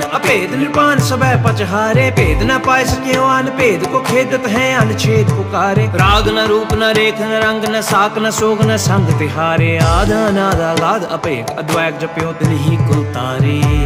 ज्ञान अभेद निर्पान सब पचहारे। भेद न पाए सके आन भेद को खेदत है अनुच्छेद पुकारे राग न रूप न रेख न रंग न साक न सोग न संग तिहारे आधा नादा गाद अपेक अद्वैक जप्यो तिन ही कुल तारे।